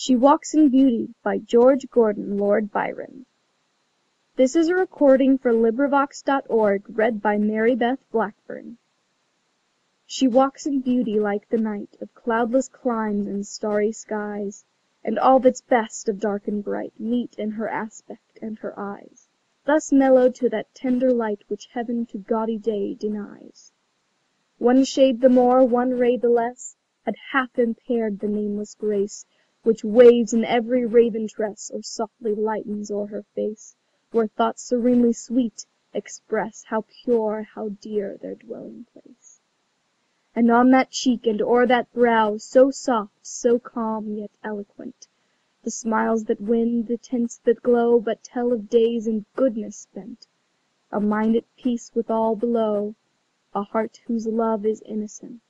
SHE WALKS IN BEAUTY by George Gordon Lord Byron This is a recording for LibriVox.org read by Mary Beth Blackburn She walks in beauty like the night Of cloudless climes and starry skies, And all that's best of dark and bright Meet in her aspect and her eyes, Thus mellowed to that tender light Which heaven to gaudy day denies. One shade the more, one ray the less, Had half impaired the nameless grace Which waves in every raven tress, Or softly lightens o'er her face, Where thoughts serenely sweet express How pure, how dear their dwelling place. And on that cheek and o'er that brow, So soft, so calm, yet eloquent, The smiles that win, the tints that glow, But tell of days in goodness spent, A mind at peace with all below, A heart whose love is innocent.